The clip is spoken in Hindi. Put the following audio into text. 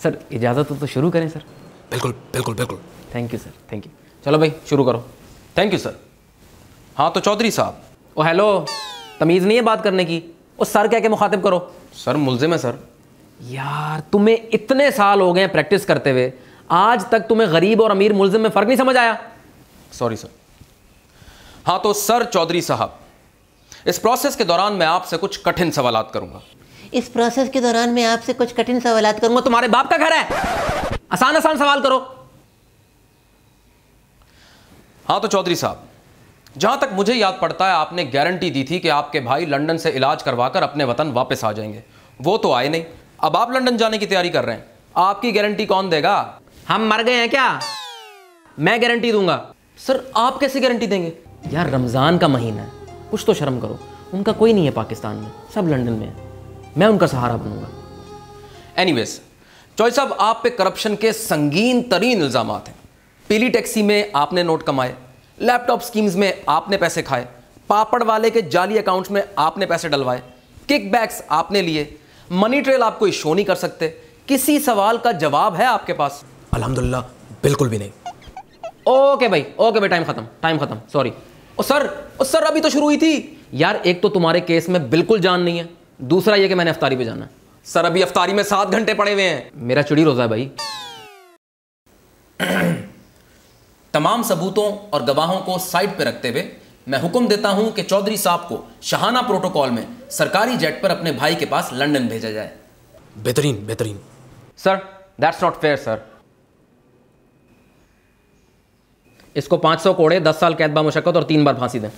सर इजाज़त हो तो शुरू करें सर बिल्कुल बिल्कुल बिल्कुल। Thank you sir thank you चलो भाई शुरू करो। थैंक यू सर हाँ तो चौधरी साहब। ओ हेलो तमीज़ नहीं है बात करने की। ओ सर कह के मुखातिब करो। सर मुलजिम है सर यार तुम्हें इतने साल हो गए हैं प्रैक्टिस करते हुए। आज तक तुम्हें गरीब और अमीर मुलजिम में फ़र्क नहीं समझ आया। सॉरी सर हाँ तो सर चौधरी साहब इस प्रोसेस के दौरान मैं आपसे कुछ कठिन सवाल करूँगा। इस प्रोसेस के दौरान मैं आपसे कुछ कठिन सवाल करूँगा। तुम्हारे बाप का घर है। आसान आसान सवाल करो। हाँ तो चौधरी साहब जहाँ तक मुझे याद पड़ता है आपने गारंटी दी थी कि आपके भाई लंदन से इलाज करवाकर अपने वतन वापस आ जाएँगे। वो तो आए नहीं। अब आप लंदन जाने की तैयारी कर रहे हैं। आपकी गारंटी कौन देगा? हम मर गए हैं क्या? मैं गारंटी दूँगा। सर आप कैसे गारंटी देंगे? यार रमज़ान का महीना है। कुछ तो शर्म करो। उनका कोई नहीं है पाकिस्तान में। सब लंदन में है। मैं उनका सहारा बनूँगा। एनीवेज चौधरी साहब आप पे करप्शन के संगीन तरीन इल्ज़ाम हैं। पीली टैक्सी में आपने नोट कमाए लैपटॉप स्कीम्स में आपने पैसे खाए पापड़ वाले के जाली अकाउंट्स में आपने पैसे डलवाए किकबैक्स आपने लिए मनी ट्रेल आप कोई शो नहीं कर सकते किसी सवाल का जवाब है आपके पास? अल्हम्दुलिल्लाह बिल्कुल भी नहीं। ओके भाई ओके भाई टाइम खत्म टाइम खत्म सॉरी ओ सर ओ सर अभी तो शुरू हुई थी। यार एक तो तुम्हारे केस में बिल्कुल जान नहीं है। दूसरा ये कि मैंने अफ्तारी पे जाना सर अभी अफ्तारी में सात घंटे पड़े हुए हैं। मेरा चिड़ी रोजा है भाई। तमाम सबूतों और गवाहों को साइड पर रखते हुए मैं हुक्म देता हूँ कि चौधरी साहब को शहाना प्रोटोकॉल में सरकारी जेट पर अपने भाई के पास लंदन भेजा जाए। बेहतरीन बेहतरीन। Sir that's not fair sir इसको 500 कोड़े 10 साल कैद बा मुशक्कत और तीन बार फांसी दें।